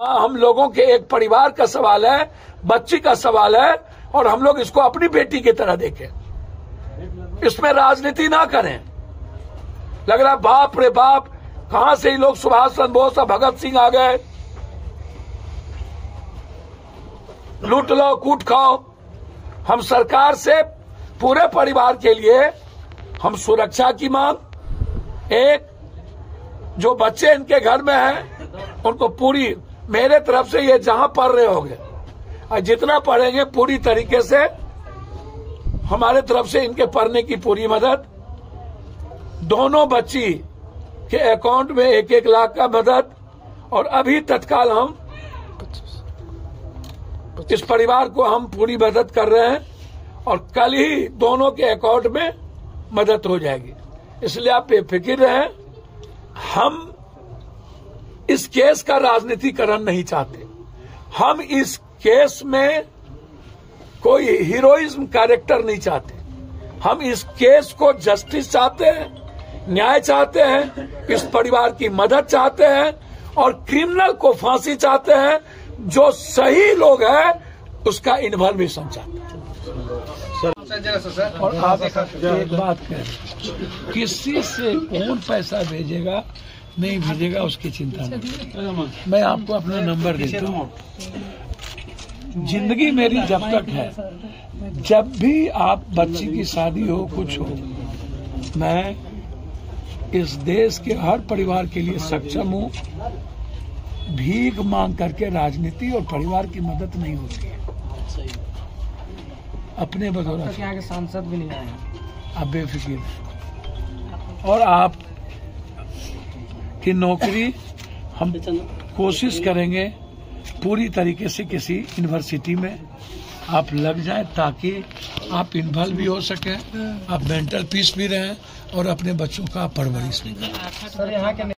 हाँ, हम लोगों के एक परिवार का सवाल है बच्ची का सवाल है और हम लोग इसको अपनी बेटी की तरह देखें। इसमें राजनीति ना करें। लग रहा बाप रे बाप कहाँ से ही लोग सुभाष चंद्र बोस और भगत सिंह आ गए? लूट लो कूट खाओ। हम सरकार से पूरे परिवार के लिए हम सुरक्षा की मांग। एक जो बच्चे इनके घर में हैं उनको पूरी मेरे तरफ़ से ये जहाँ पढ़ रहे होंगे, और जितना पढ़ेंगे पूरी तरीके से, हमारे तरफ़ से इनके पढ़ने की पूरी मदद, दोनों बच्ची के अकाउंट में एक एक लाख का मदद, और अभी तत्काल हम इस परिवार को हम पूरी मदद कर रहे हैं, और कल ही दोनों के अकाउंट में मदद हो जाएगी। इसलिए आप बेफिक्र रहें, हम इस केस का राजनीतिकरण नहीं चाहते। हम इस केस में कोई हीरोइज्म कैरेक्टर नहीं चाहते। हम इस केस को जस्टिस चाहते हैं, न्याय चाहते हैं, इस परिवार की मदद चाहते हैं और क्रिमिनल को फांसी चाहते हैं, जो सही लोग हैं उसका इन्वॉल्वेशन चाहते हैं। और आप एक बात कहें किसी से कौन पैसा भेजेगा नहीं भेजेगा उसकी चिंता नहीं मैं आपको अपना नंबर देता हूँ। ज़िंदगी मेरी जब तक है जब भी आप बच्ची की शादी हो कुछ हो मैं इस देश के हर परिवार के लिए सक्षम हूँ। भीख मांग करके राजनीति और परिवार की मदद नहीं होती है। अपने बदौलत यहाँ के सांसद भी नहीं आए आप बेफिक्र। और आप की नौकरी हम कोशिश करेंगे पूरी तरीके से किसी यूनिवर्सिटी में आप लग जाएँ ताकि आप इन्वॉल्व भी हो सकें आप मेंटल पीस भी रहें और अपने बच्चों का परवरिश भी करें। यहाँ के